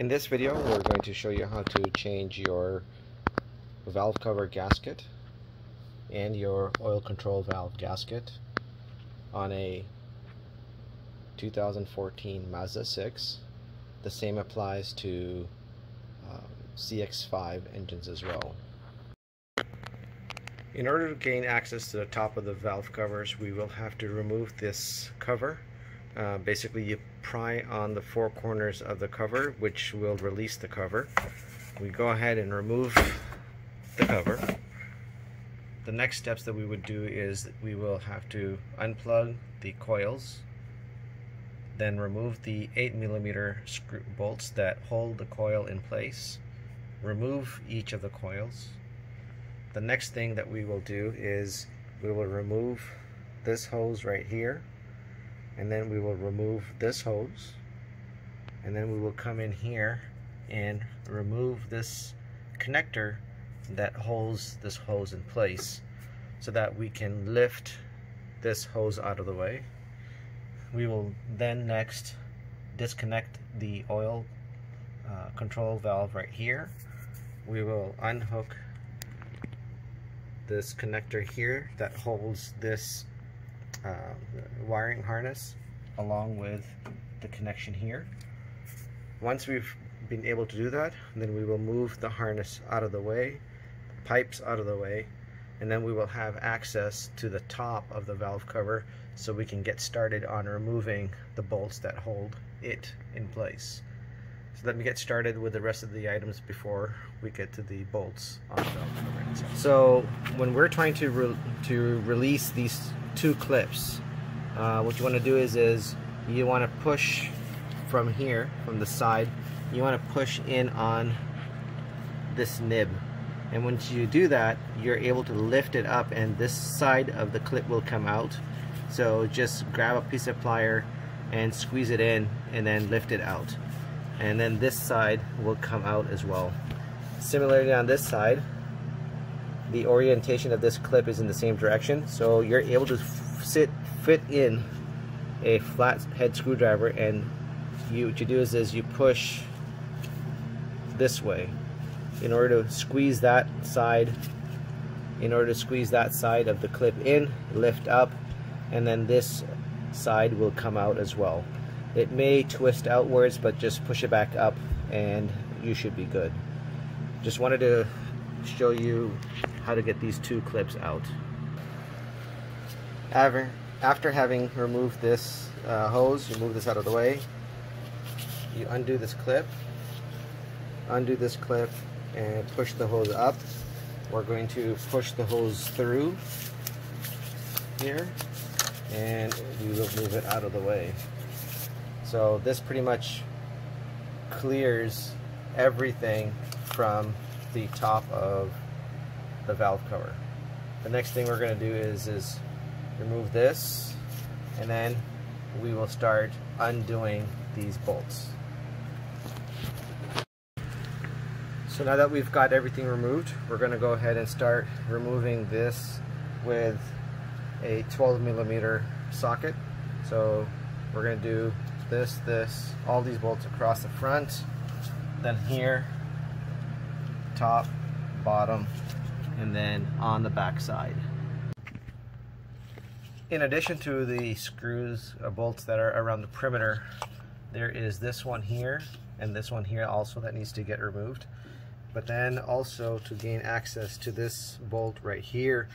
In this video we're going to show you how to change your valve cover gasket and your oil control valve gasket on a 2014 Mazda 6. The same applies to um, CX-5 engines as well. In order to gain access to the top of the valve covers we will have to remove this cover uh, basically you pry on the four corners of the cover which will release the cover. We go ahead and remove the cover. The next steps that we would do is we will have to unplug the coils then remove the 8 millimeter screw bolts that hold the coil in place remove each of the coils. The next thing that we will do is we will remove this hose right here and then we will remove this hose. And then we will come in here and remove this connector that holds this hose in place so that we can lift this hose out of the way. We will then next disconnect the oil uh, control valve right here. We will unhook this connector here that holds this uh, wiring harness along with the connection here. Once we've been able to do that, then we will move the harness out of the way, pipes out of the way, and then we will have access to the top of the valve cover so we can get started on removing the bolts that hold it in place. So let me get started with the rest of the items before we get to the bolts on the valve cover. So when we're trying to, re to release these two clips. Uh, what you want to do is, is you want to push from here, from the side, you want to push in on this nib. And once you do that, you're able to lift it up and this side of the clip will come out. So just grab a piece of plier and squeeze it in and then lift it out. And then this side will come out as well. Similarly on this side, the orientation of this clip is in the same direction so you're able to sit fit in a flat head screwdriver and you what you do is, is you push this way. In order to squeeze that side in order to squeeze that side of the clip in lift up and then this side will come out as well. It may twist outwards but just push it back up and you should be good. Just wanted to show you how to get these two clips out. After, after having removed this uh, hose, you move this out of the way, you undo this clip, undo this clip and push the hose up. We're going to push the hose through here and we will move it out of the way. So this pretty much clears everything from the top of the valve cover. The next thing we're going to do is, is remove this and then we will start undoing these bolts. So now that we've got everything removed, we're going to go ahead and start removing this with a 12 millimeter socket. So we're going to do this, this, all these bolts across the front, then here, top, bottom, and then on the back side. In addition to the screws or bolts that are around the perimeter, there is this one here and this one here also that needs to get removed. But then also to gain access to this bolt right here,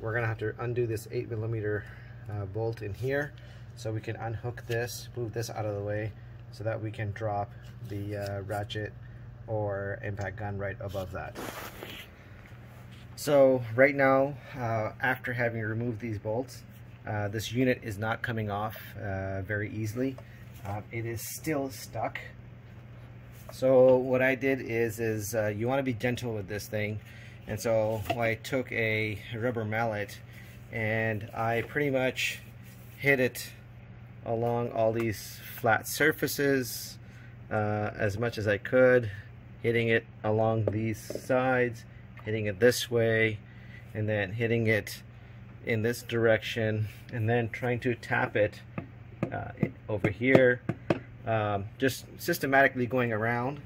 we're gonna have to undo this eight millimeter uh, bolt in here so we can unhook this, move this out of the way so that we can drop the uh, ratchet or impact gun right above that. So right now, uh, after having removed these bolts, uh, this unit is not coming off uh, very easily. Um, it is still stuck. So what I did is, is uh, you want to be gentle with this thing. And so I took a rubber mallet and I pretty much hit it along all these flat surfaces uh, as much as I could, hitting it along these sides hitting it this way and then hitting it in this direction and then trying to tap it uh, over here um, just systematically going around.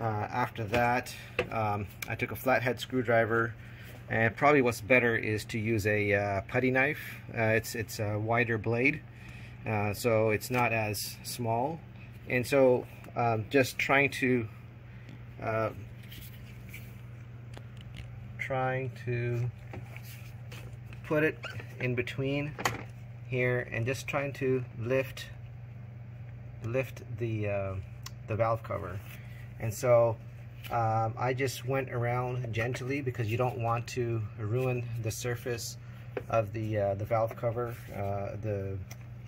Uh, after that, um, I took a flathead screwdriver and probably what's better is to use a uh, putty knife. Uh, it's, it's a wider blade, uh, so it's not as small. And so um, just trying to uh, trying to put it in between here and just trying to lift lift the uh, the valve cover. And so um, I just went around gently because you don't want to ruin the surface of the uh, the valve cover uh, the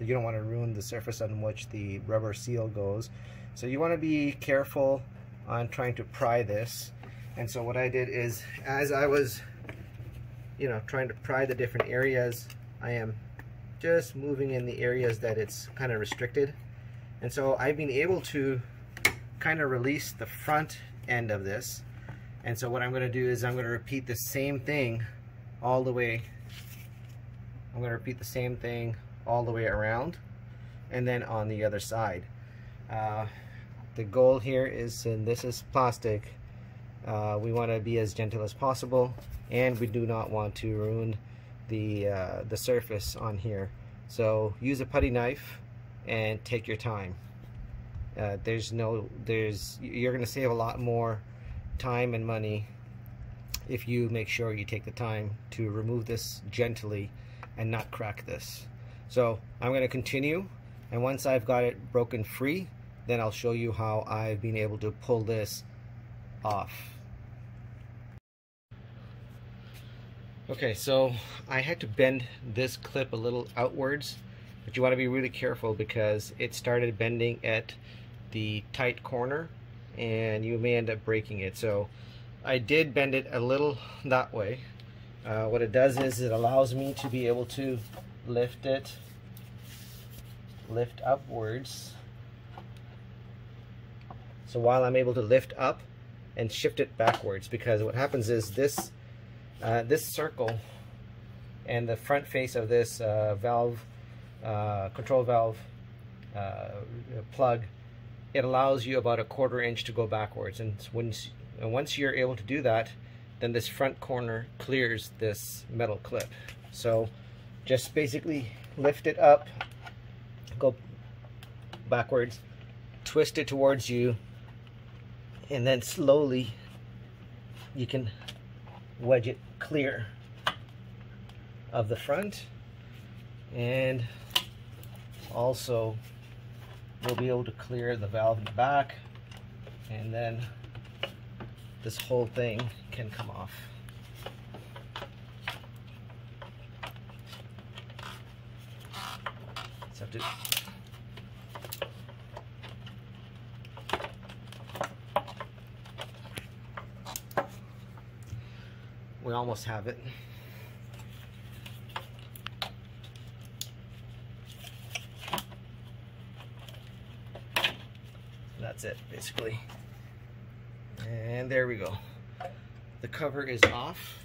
you don't want to ruin the surface on which the rubber seal goes. So you want to be careful on trying to pry this. And so what I did is as I was you know trying to pry the different areas I am just moving in the areas that it's kind of restricted. And so I've been able to kind of release the front end of this. And so what I'm going to do is I'm going to repeat the same thing all the way I'm going to repeat the same thing all the way around and then on the other side. Uh, the goal here is and this is plastic uh, we want to be as gentle as possible and we do not want to ruin the uh, the surface on here. So use a putty knife and take your time. Uh, there's no there's you're gonna save a lot more time and money if you make sure you take the time to remove this gently and not crack this. So I'm gonna continue and once I've got it broken free then I'll show you how I've been able to pull this off Okay, so I had to bend this clip a little outwards, but you want to be really careful because it started bending at the tight corner and you may end up breaking it. So I did bend it a little that way. Uh, what it does is it allows me to be able to lift it, lift upwards. So while I'm able to lift up and shift it backwards because what happens is this uh, this circle and the front face of this uh, valve, uh, control valve uh, plug, it allows you about a quarter inch to go backwards. And once, and once you're able to do that, then this front corner clears this metal clip. So just basically lift it up, go backwards, twist it towards you, and then slowly you can wedge it clear of the front and also we'll be able to clear the valve in the back and then this whole thing can come off. Just have to almost have it. That's it, basically. And there we go. The cover is off.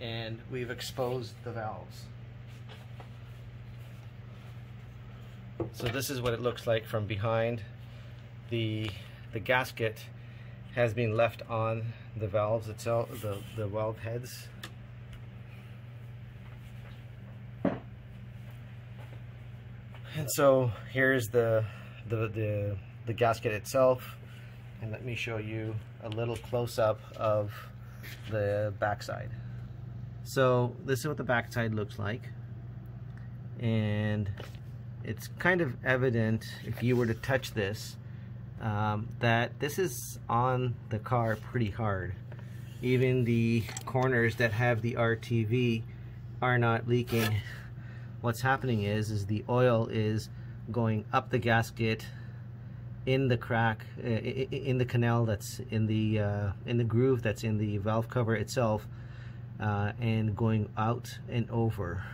And we've exposed the valves. So this is what it looks like from behind. The, the gasket has been left on the valves itself, the, the valve heads. And so here's the, the, the, the gasket itself. And let me show you a little close-up of the backside. So this is what the backside looks like. And it's kind of evident if you were to touch this um, that this is on the car pretty hard. Even the corners that have the RTV are not leaking. What's happening is, is the oil is going up the gasket in the crack uh, in the canal that's in the uh, in the groove that's in the valve cover itself uh, and going out and over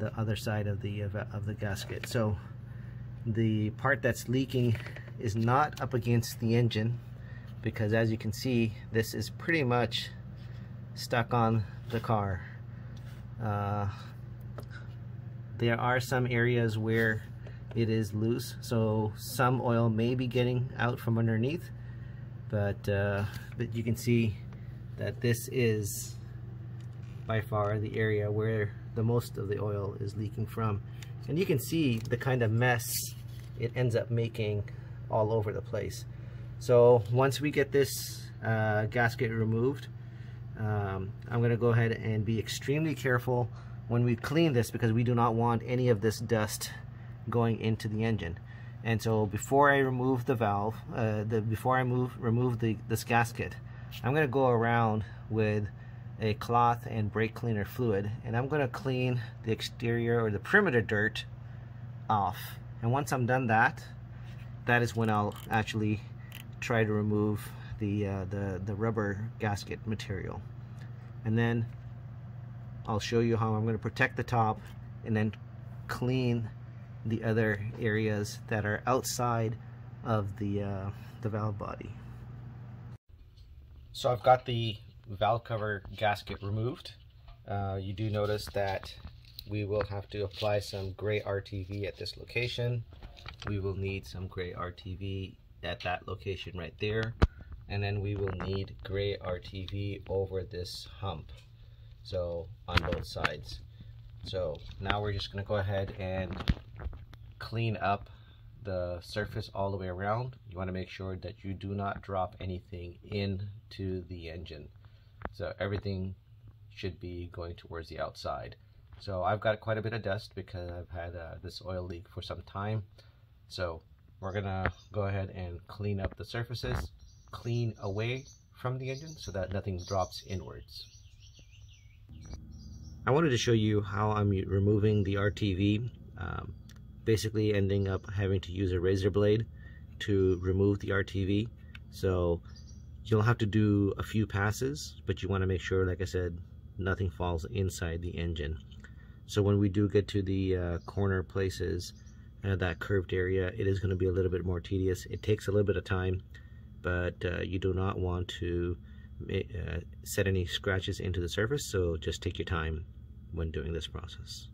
the other side of the of the gasket so the part that's leaking is not up against the engine because as you can see this is pretty much stuck on the car. Uh, there are some areas where it is loose so some oil may be getting out from underneath but uh, but you can see that this is by far the area where the most of the oil is leaking from. And you can see the kind of mess it ends up making all over the place. So once we get this uh, gasket removed um, I'm gonna go ahead and be extremely careful when we clean this because we do not want any of this dust going into the engine. And so before I remove the valve uh, the before I move remove the this gasket I'm gonna go around with a cloth and brake cleaner fluid and I'm gonna clean the exterior or the perimeter dirt off. And once I'm done that that is when I'll actually try to remove the uh, the the rubber gasket material and then I'll show you how I'm going to protect the top and then clean the other areas that are outside of the uh, the valve body. So I've got the valve cover gasket removed. Uh, you do notice that we will have to apply some gray RTV at this location. We will need some gray RTV at that location right there. And then we will need gray RTV over this hump. So on both sides. So now we're just gonna go ahead and clean up the surface all the way around. You want to make sure that you do not drop anything into the engine. So everything should be going towards the outside. So I've got quite a bit of dust because I've had uh, this oil leak for some time so we're gonna go ahead and clean up the surfaces clean away from the engine so that nothing drops inwards. I wanted to show you how I'm removing the RTV um, basically ending up having to use a razor blade to remove the RTV so you'll have to do a few passes but you want to make sure like I said nothing falls inside the engine. So when we do get to the uh, corner places uh, that curved area it is going to be a little bit more tedious it takes a little bit of time but uh, you do not want to uh, set any scratches into the surface so just take your time when doing this process.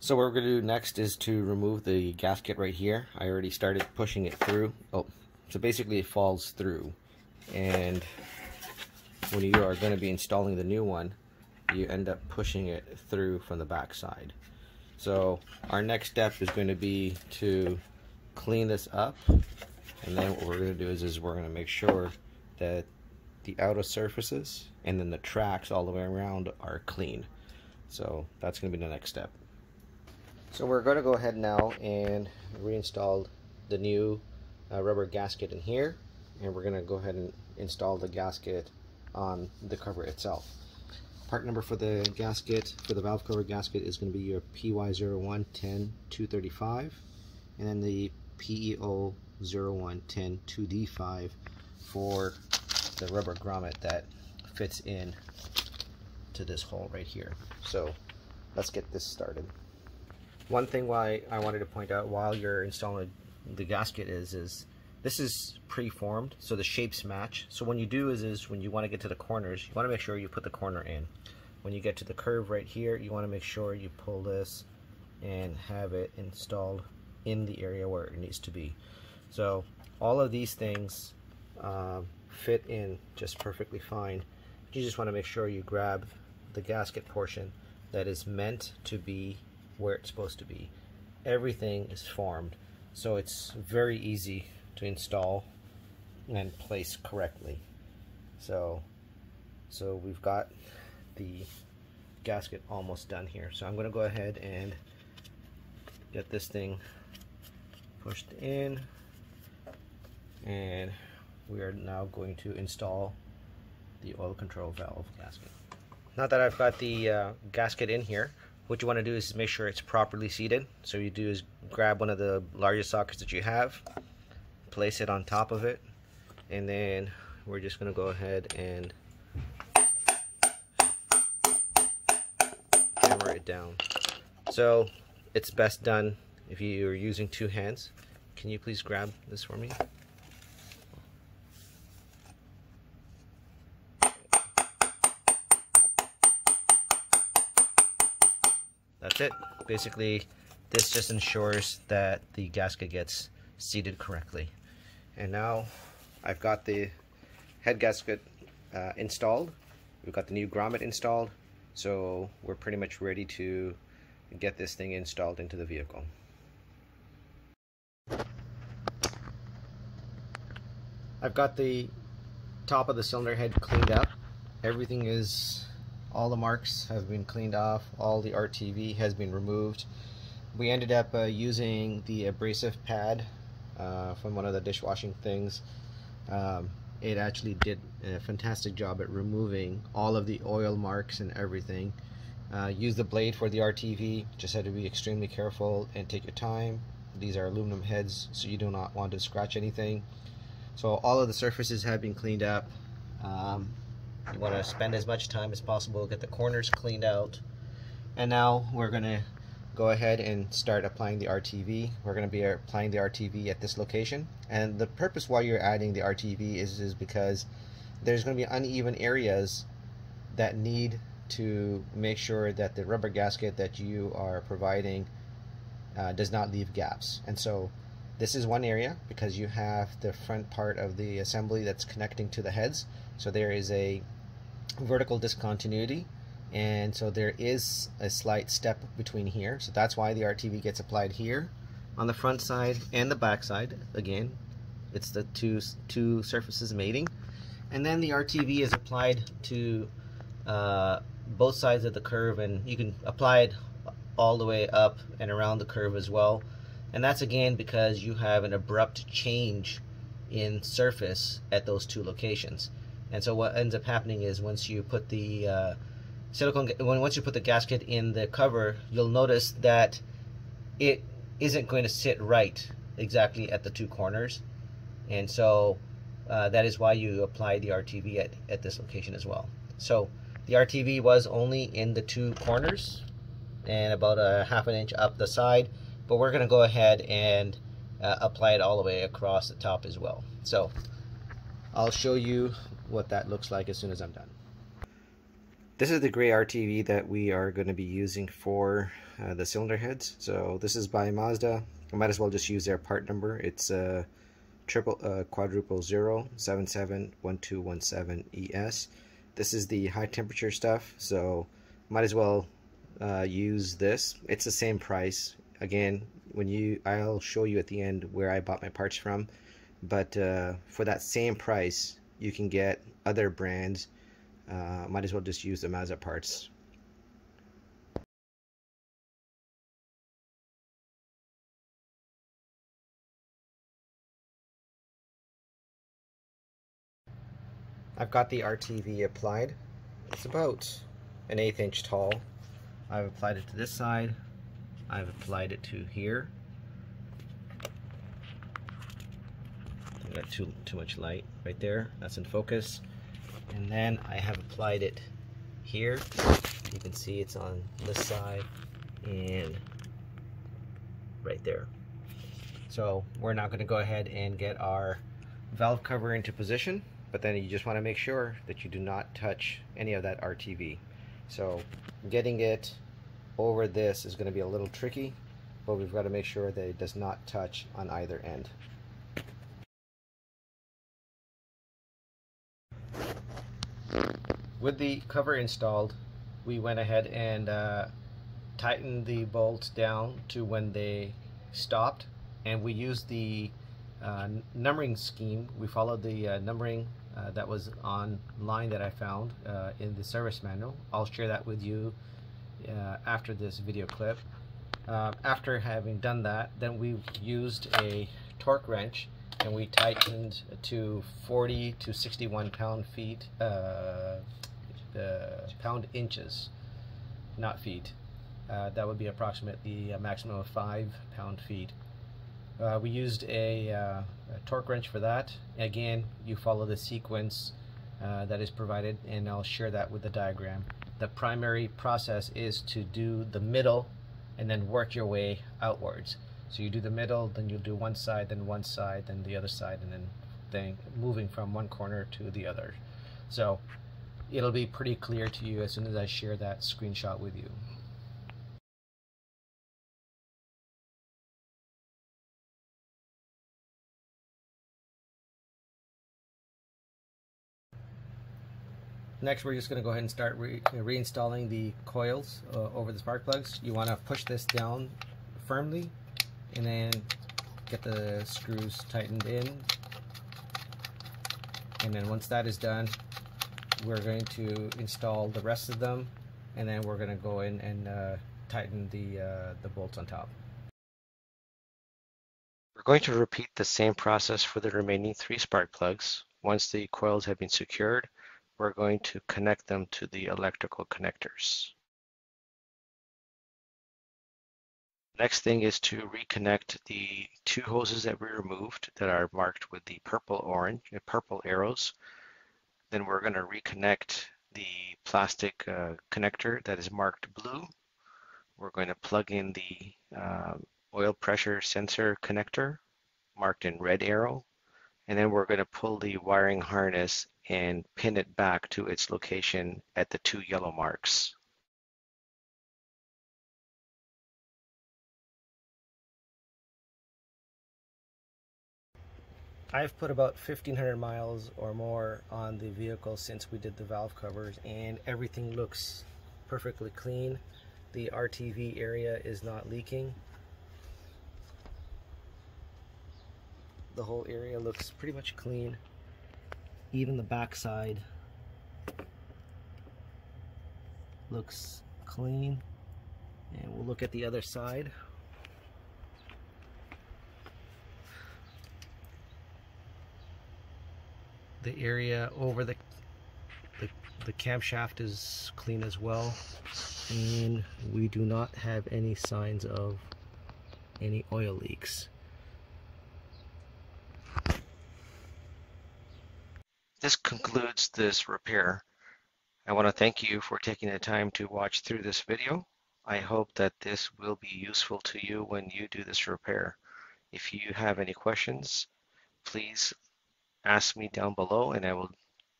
So what we're going to do next is to remove the gasket right here. I already started pushing it through. Oh, so basically it falls through. And when you are going to be installing the new one, you end up pushing it through from the back side. So our next step is going to be to clean this up. And then what we're going to do is, is we're going to make sure that the outer surfaces and then the tracks all the way around are clean. So that's going to be the next step. So we're going to go ahead now and reinstall the new uh, rubber gasket in here and we're going to go ahead and install the gasket on the cover itself. Part number for the gasket, for the valve cover gasket is going to be your PY0110-235 and then the PEO0110-2D5 for the rubber grommet that fits in to this hole right here. So let's get this started. One thing why I wanted to point out while you're installing the gasket is is this is pre-formed so the shapes match so when you do is is when you want to get to the corners you want to make sure you put the corner in when you get to the curve right here you want to make sure you pull this and have it installed in the area where it needs to be so all of these things um, fit in just perfectly fine. You just want to make sure you grab the gasket portion that is meant to be where it's supposed to be. Everything is formed, so it's very easy to install and place correctly. So, so we've got the gasket almost done here. So I'm going to go ahead and get this thing pushed in and we are now going to install the oil control valve gasket. Now that I've got the uh, gasket in here, what you want to do is make sure it's properly seated. So you do is grab one of the largest sockets that you have, place it on top of it, and then we're just going to go ahead and hammer it down. So it's best done if you're using two hands. Can you please grab this for me? That's it. Basically, this just ensures that the gasket gets seated correctly. And now I've got the head gasket uh, installed. We've got the new grommet installed. So we're pretty much ready to get this thing installed into the vehicle. I've got the top of the cylinder head cleaned up. Everything is, all the marks have been cleaned off. All the RTV has been removed. We ended up uh, using the abrasive pad uh, from one of the dishwashing things. Um, it actually did a fantastic job at removing all of the oil marks and everything. Uh, use the blade for the RTV, just had to be extremely careful and take your time. These are aluminum heads, so you do not want to scratch anything. So all of the surfaces have been cleaned up. Um, you want to spend as much time as possible, get the corners cleaned out. And now we're going to go ahead and start applying the RTV. We're going to be applying the RTV at this location. And the purpose why you're adding the RTV is, is because there's going to be uneven areas that need to make sure that the rubber gasket that you are providing uh, does not leave gaps. And so this is one area because you have the front part of the assembly that's connecting to the heads. So there is a vertical discontinuity and so there is a slight step between here. So that's why the RTV gets applied here on the front side and the back side. Again, it's the two, two surfaces mating. And then the RTV is applied to uh, both sides of the curve and you can apply it all the way up and around the curve as well and that's again because you have an abrupt change in surface at those two locations and so what ends up happening is once you put the uh, silicone when once you put the gasket in the cover you'll notice that it isn't going to sit right exactly at the two corners and so uh, that is why you apply the RTV at, at this location as well so the RTV was only in the two corners and about a half an inch up the side but we're going to go ahead and uh, apply it all the way across the top as well. So I'll show you what that looks like as soon as I'm done. This is the gray RTV that we are going to be using for uh, the cylinder heads. So this is by Mazda. I might as well just use their part number. It's a uh, triple uh, quadruple zero seven seven one two one seven ES. This is the high temperature stuff, so might as well uh, use this. It's the same price again when you I'll show you at the end where I bought my parts from but uh, for that same price you can get other brands uh, might as well just use the Mazda parts I've got the RTV applied it's about an eighth inch tall I've applied it to this side I've applied it to here. I got too, too much light right there. That's in focus. And then I have applied it here. You can see it's on this side and right there. So we're now going to go ahead and get our valve cover into position, but then you just want to make sure that you do not touch any of that RTV. So getting it over this is going to be a little tricky, but we've got to make sure that it does not touch on either end. With the cover installed, we went ahead and uh, tightened the bolts down to when they stopped, and we used the uh, numbering scheme. We followed the uh, numbering uh, that was online that I found uh, in the service manual. I'll share that with you uh, after this video clip. After having done that, then we used a torque wrench and we tightened to 40 to 61 pound feet, uh, pound inches, not feet. Uh, that would be approximately a maximum of five pound feet. Uh, we used a, uh, a, torque wrench for that. Again, you follow the sequence that is provided and I'll share that with the diagram the primary process is to do the middle and then work your way outwards. So you do the middle, then you'll do one side, then one side, then the other side, and then thing, moving from one corner to the other. So it'll be pretty clear to you as soon as I share that screenshot with you. Next, we're just going to go ahead and start re reinstalling the coils uh, over the spark plugs. You want to push this down firmly and then get the screws tightened in. And then once that is done, we're going to install the rest of them and then we're going to go in and uh, tighten the, uh, the bolts on top. We're going to repeat the same process for the remaining three spark plugs. Once the coils have been secured, we're going to connect them to the electrical connectors. Next thing is to reconnect the two hoses that we removed that are marked with the purple orange, uh, purple arrows. Then we're going to reconnect the plastic uh, connector that is marked blue. We're going to plug in the uh, oil pressure sensor connector marked in red arrow. And then we're going to pull the wiring harness and pin it back to its location at the two yellow marks. I've put about 1500 miles or more on the vehicle since we did the valve covers and everything looks perfectly clean. The RTV area is not leaking. The whole area looks pretty much clean even the backside looks clean and we'll look at the other side the area over the, the the camshaft is clean as well and we do not have any signs of any oil leaks This concludes this repair. I want to thank you for taking the time to watch through this video. I hope that this will be useful to you when you do this repair. If you have any questions, please ask me down below and I will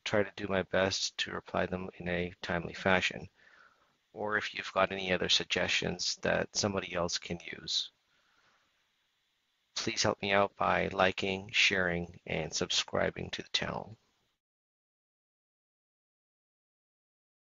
try to do my best to reply them in a timely fashion. Or if you've got any other suggestions that somebody else can use. Please help me out by liking, sharing, and subscribing to the channel.